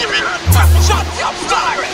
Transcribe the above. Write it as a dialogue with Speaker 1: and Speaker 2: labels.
Speaker 1: Shut up, sorry.